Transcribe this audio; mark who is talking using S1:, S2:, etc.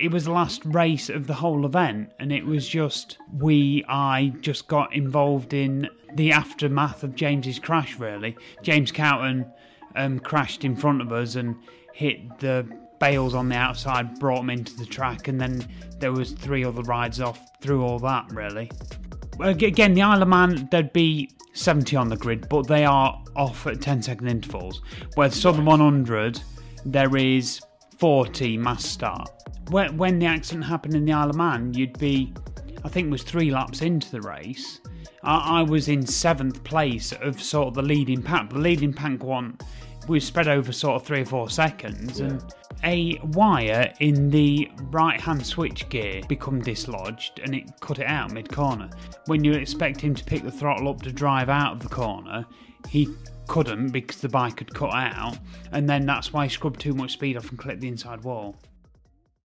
S1: it was the last race of the whole event, and it was just we, I just got involved in the aftermath of James's crash. Really, James Cowton um, crashed in front of us and hit the bales on the outside, brought him into the track, and then there was three other rides off through all that. Really, again, the Isle of Man, there'd be 70 on the grid, but they are off at 10 second intervals. Where the Southern 100, there is 40 mass start. When, when the accident happened in the Isle of Man, you'd be, I think was three laps into the race. I, I was in seventh place of sort of the leading pack. The leading pack one was spread over sort of three or four seconds, and a wire in the right hand switch gear become dislodged and it cut it out mid corner. When you expect him to pick the throttle up to drive out of the corner, he couldn't because the bike had cut out, and then that's why he scrubbed too much speed off and clipped the inside wall.